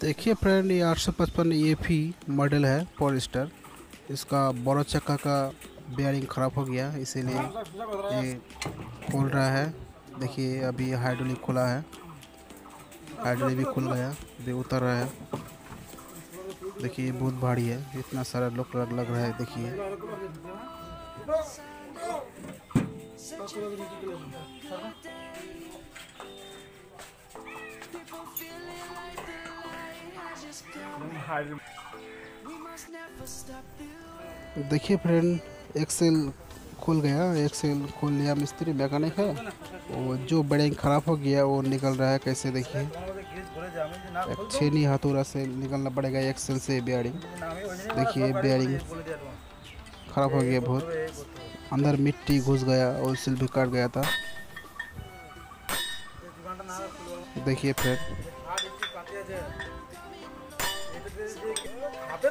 देखिए फ्रेंड ये आठ सौ पचपन ए फ़ी मॉडल है पोलिस्टर इसका बड़ा चक्का का बेयरिंग ख़राब हो गया इसीलिए ये खोल रहा है। देखिए अभी हाइड्रोलिक खुला है। हाइड्रोलिक भी खुल गया अभी उतर रहा है। देखिए बहुत भारी है। इतना सारा लोग लग, लग रहा है देखिए। देखिए फ्रेंड एक्सेल खुल गया एक्सेल खोल लिया मिस्त्री मैकेनिक है। वो जो बड़े ख़राब हो गया, वो निकल रहा है, कैसे देखिए। छेनी हथौड़ा से निकलना पड़ेगा एक्सेल से बेयरिंग देखिए बेयरिंग ख़राब हो गया बहुत। अंदर मिट्टी घुस गया और सिल भी काट गया था। देखिए फ्रेंड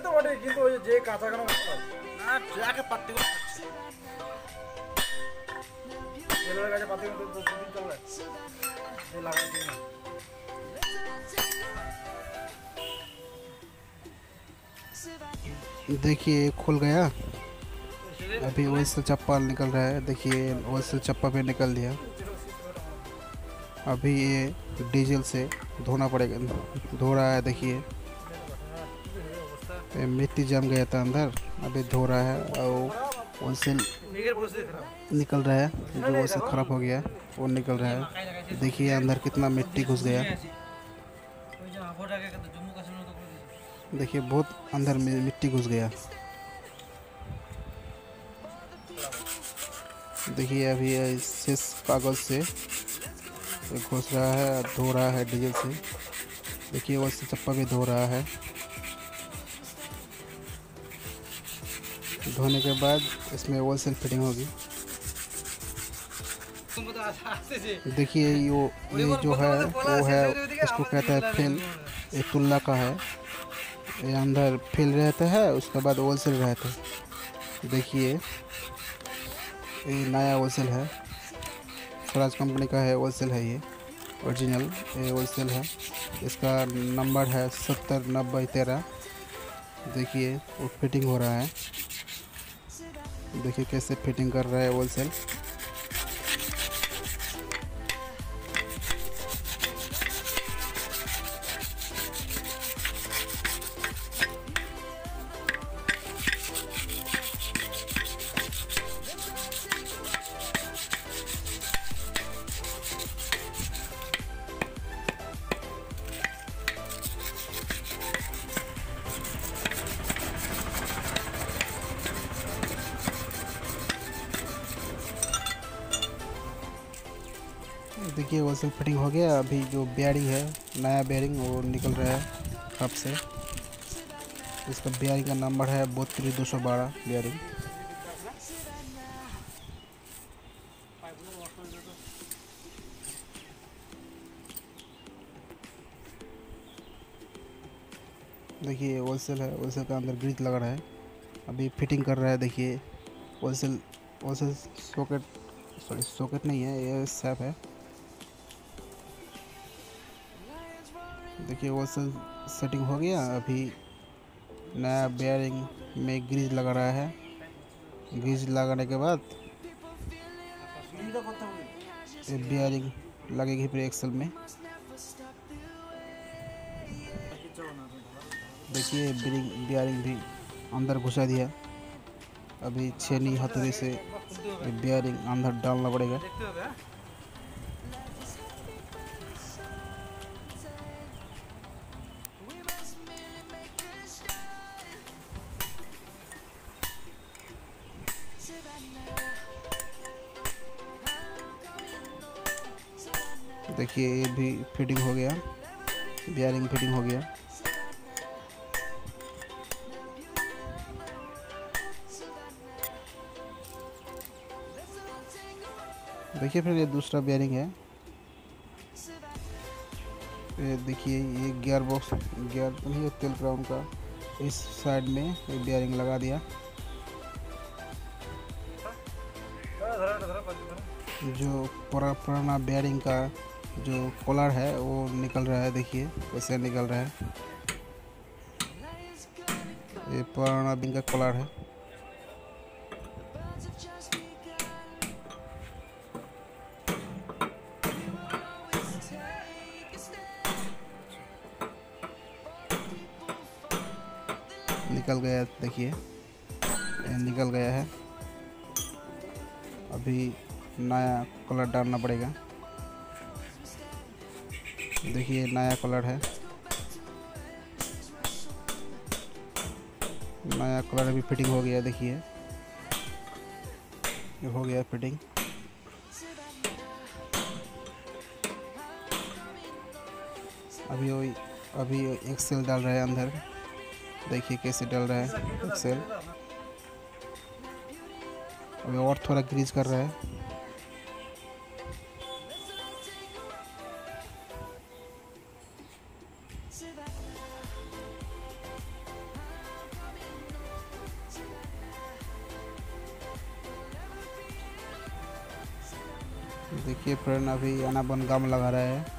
তো বটে কিন্তু ওই যে কাঁচা কানো না ট্রাকে পাত্তি করে ছেলের কাছে পাত্তি করে দুদিন চলে যে লাগাই দিই না देखिए खुल गया अभी वही से चप्पल निकल रहा है देखिए वही से चप्पा भी निकल दिया अभी ये डीजल से धोना पड़ेगा धो रहा है देखिए ये मिट्टी जम गया था अंदर, अभी धो रहा है और उनसे निकल रहा है, जो वैसे खराब हो गया, वो निकल रहा है। देखिए अंदर कितना मिट्टी घुस गया। देखिए बहुत अंदर में मिट्टी घुस गया। देखिए अभी शेष कागज़ से घुस रहा है, धो रहा है डीजल से। देखिए वैसे चप्पा भी धो रहा है। धोने के बाद इसमें होल सेल फिटिंग होगी। देखिए यो ये जो है वो है इसको कहते हैं फिल ये तुल्ला का है। ये अंदर फिल रहता है उसके बाद होल सेल रहता है। देखिए ये नया होल सेल है। स्वराज कंपनी का है होल सेल है ये। ओरिजिनल ये होल सेल है। इसका नंबर है सत्तर नब्बे तेरह। देखिए वो फिटिंग हो रहा है। देखिए कैसे फिटिंग कर रहा है होलसेल देखिए, वो सब फिटिंग हो गया। अभी जो बेयरिंग है, नया बेयरिंग वो निकल रहा है कप से। इसका बेयरिंग का नंबर है बत्तीस दो सौ बारह बेयरिंग देखिए होलसेल है होलसेल का अंदर ग्रिज लगा रहा है। अभी फिटिंग कर रहा है, देखिए। Wholesale wholesale socket sorry socket नहीं है, ये सैप है। देखिए वो सब सेटिंग हो गया। अभी नया बेयरिंग में ग्रीज लगा रहा है। ग्रीज लगाने के बाद बेयरिंग लगेगी फिर एक्सल में। देखिए बियरिंग भी अंदर घुसा दिया। अभी छेनी हथौड़ी से बियरिंग अंदर डालना पड़ेगा। देखिए, ये भी फिटिंग हो गया। बेयरिंग फिटिंग हो गया। देखिए फिर ये दूसरा बियरिंग है। ये देखिए, ये गियर बॉक्स गियर तो नहीं तेल क्राउन का इस साइड में ये बियरिंग लगा दिया। जो पुरा पुराना बेयरिंग का जो कॉलर है, वो निकल रहा है, देखिए कैसे निकल रहा है। ये पुराना बिंग का कलर है। निकल गया, देखिए निकल गया है। अभी नया कलर डालना पड़ेगा। देखिए, नया कलर है। नया कलर अभी फिटिंग हो गया, देखिए। हो गया फिटिंग अभी वही अभी एक्सेल डाल रहा है अंदर। देखिए कैसे डाल रहा है एक्सेल अभी और थोड़ा ग्रीज कर रहा है। देखिए फ्रेंड, अभी अनाबन गम लगा रहा है।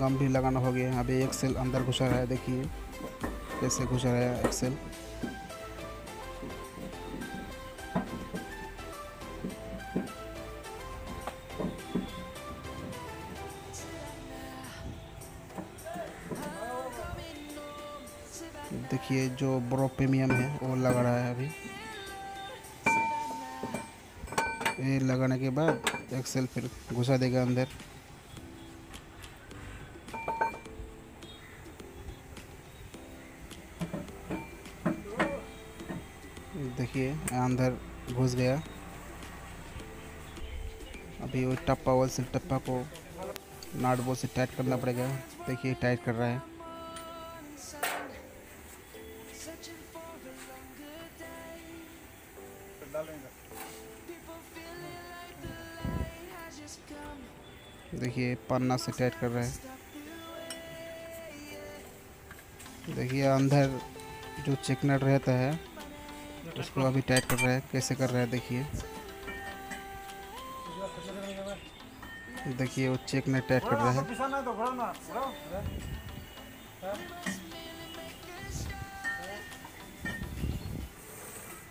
गम भी लगाना हो गया अभी एक्सेल अंदर घुसा रहा है, देखिए। कैसे घुसा रहा है एक्सेल देखिए जो ब्रो प्रीमियम है, वो लगा रहा है अभी। ये लगाने के बाद एक्सेल फिर घुसा देगा अंदर। देखिए, अंदर घुस गया। अभी वो टप्पा वॉल से टप्पा को नाट बोल से टाइट करना पड़ेगा। देखिए, टाइट कर रहा है। देखिए पन्ना से टाइट कर रहा है। देखिए, अंदर जो चिकनट रहता है, उसको अभी टाइट कर रहा है। कैसे कर रहा है, देखिए। देखिए, वो चिकनट टाइट कर रहा है।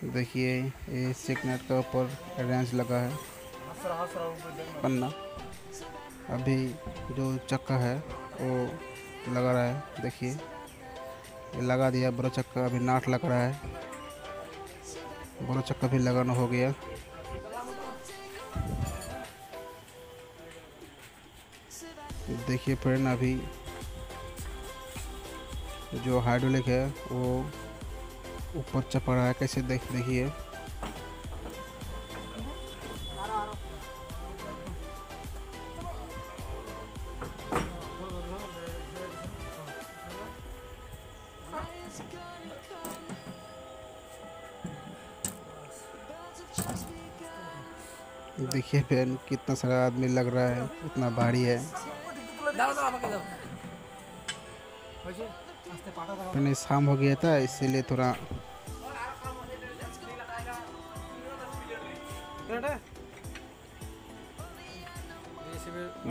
देखिए, ये चिकनट के ऊपर रेंच लगा है। पन्ना। अभी जो चक्का है, वो लगा रहा है, देखिए। ये लगा दिया, बड़ा चक्का अभी नाट लग रहा है। बड़ा चक्का भी लगाना हो गया। देखिए फ्रेंड, अभी जो हाइड्रोलिक है, वो ऊपर चपड़ा है कैसे देख देखिए। देखिए फ़ैन कितना सारा आदमी लग रहा है इतना भारी है। शाम हो गया था इसीलिए थोड़ा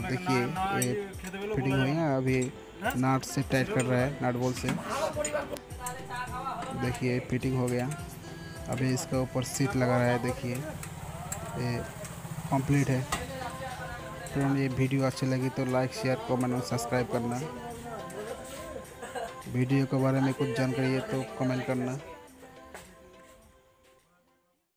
देखिए ये फिटिंग हुई है अभी नाट से टाइट कर रहा है नाट बोल से। देखिए फिटिंग हो गया। अभी इसके ऊपर सीट लगा रहा है देखिए। ये कंप्लीट है। फ्रेंड ये वीडियो अच्छी लगी तो लाइक शेयर कमेंट और सब्सक्राइब करना। वीडियो के बारे में कुछ जानकारी है तो कमेंट करना।